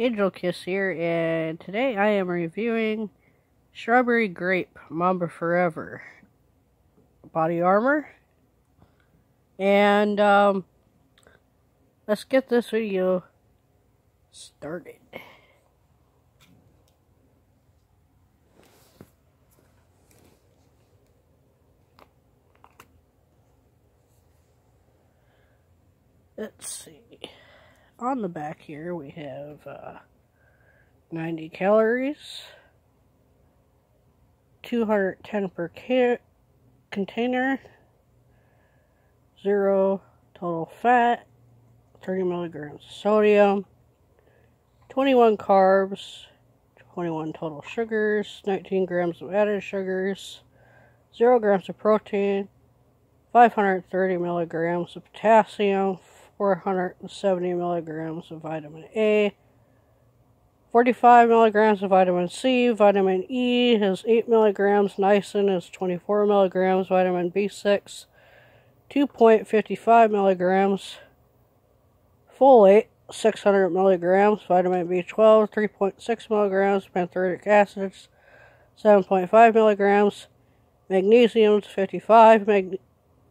Angel Kiss here, and today I am reviewing Strawberry Grape Mamba Forever BodyArmor. And um, let's get this video started. Let's see on the back here we have uh, 90 calories, 210 per container, zero total fat, 30 milligrams of sodium, 21 carbs, 21 total sugars, 19 grams of added sugars, 0 grams of protein, 530 milligrams of potassium, 470 milligrams of vitamin A, 45 milligrams of vitamin C, vitamin E is 8 milligrams, niacin is 24 milligrams, vitamin B6 2.55 milligrams, folate 600 milligrams, vitamin B12 3.6 milligrams, pantothenic acids 7.5 milligrams, magnesium 55 mag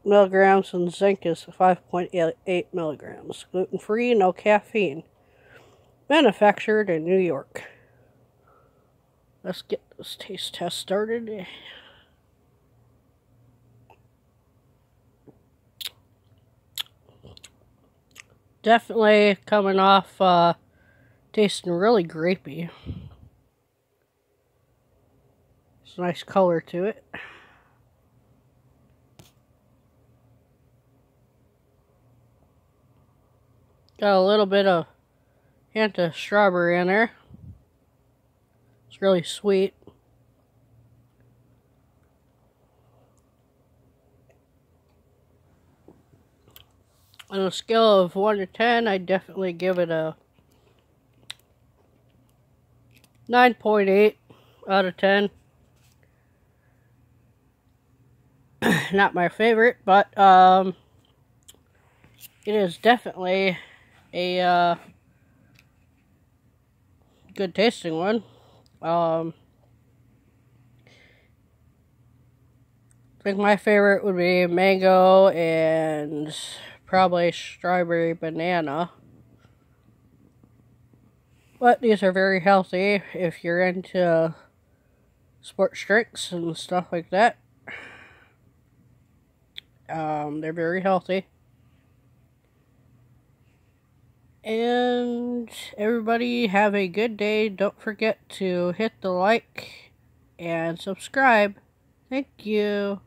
milligrams and zinc is 5.8 milligrams. Gluten free, no caffeine. Manufactured in New York. Let's get this taste test started. Definitely coming off uh, tasting really grapey. It's a nice color to it. Got a little bit of hint of strawberry in there. It's really sweet. On a scale of 1 to 10, I definitely give it a 9.8 out of 10. Not my favorite, but um, it is definitely a uh, good tasting one. Um, I think my favorite would be mango and probably strawberry banana. But these are very healthy if you're into sports drinks and stuff like that. Um, they're very healthy. And everybody have a good day. Don't forget to hit the like and subscribe. Thank you.